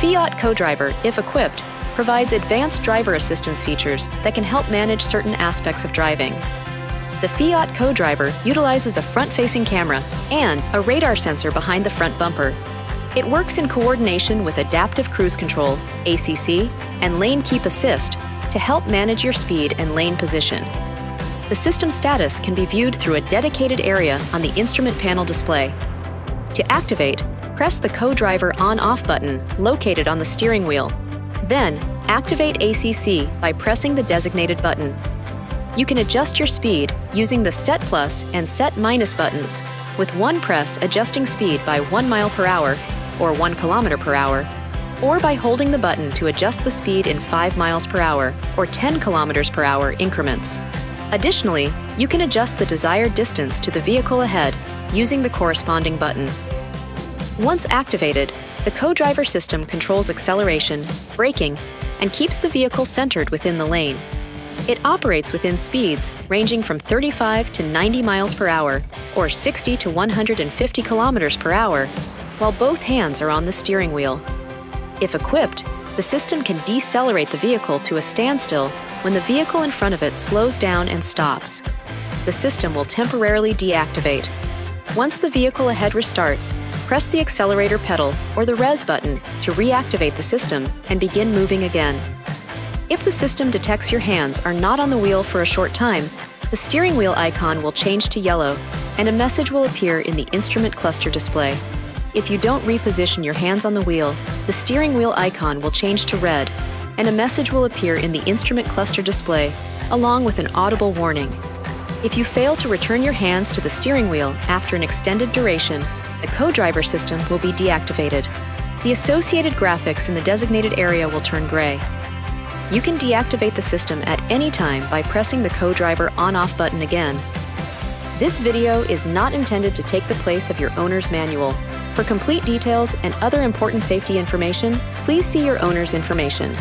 Fiat Co-Driver, if equipped, provides advanced driver assistance features that can help manage certain aspects of driving. The Fiat Co-Driver utilizes a front-facing camera and a radar sensor behind the front bumper. It works in coordination with Adaptive Cruise Control, ACC, and Lane Keep Assist to help manage your speed and lane position. The system status can be viewed through a dedicated area on the instrument panel display. To activate, press the co-driver on-off button located on the steering wheel. Then, activate ACC by pressing the designated button. You can adjust your speed using the Set Plus and Set Minus buttons, with one press adjusting speed by 1 mile per hour or 1 kilometer per hour, or by holding the button to adjust the speed in 5 miles per hour or 10 kilometers per hour increments. Additionally, you can adjust the desired distance to the vehicle ahead using the corresponding button. Once activated, the co-driver system controls acceleration, braking, and keeps the vehicle centered within the lane. It operates within speeds ranging from 35 to 90 miles per hour or 60 to 150 kilometers per hour, while both hands are on the steering wheel. If equipped, the system can decelerate the vehicle to a standstill when the vehicle in front of it slows down and stops. The system will temporarily deactivate. Once the vehicle ahead restarts, press the accelerator pedal or the res button to reactivate the system and begin moving again. If the system detects your hands are not on the wheel for a short time, the steering wheel icon will change to yellow and a message will appear in the instrument cluster display. If you don't reposition your hands on the wheel, the steering wheel icon will change to red and a message will appear in the instrument cluster display along with an audible warning. If you fail to return your hands to the steering wheel after an extended duration, the co-driver system will be deactivated. The associated graphics in the designated area will turn gray. You can deactivate the system at any time by pressing the co-driver on-off button again. This video is not intended to take the place of your owner's manual. For complete details and other important safety information, please see your owner's information.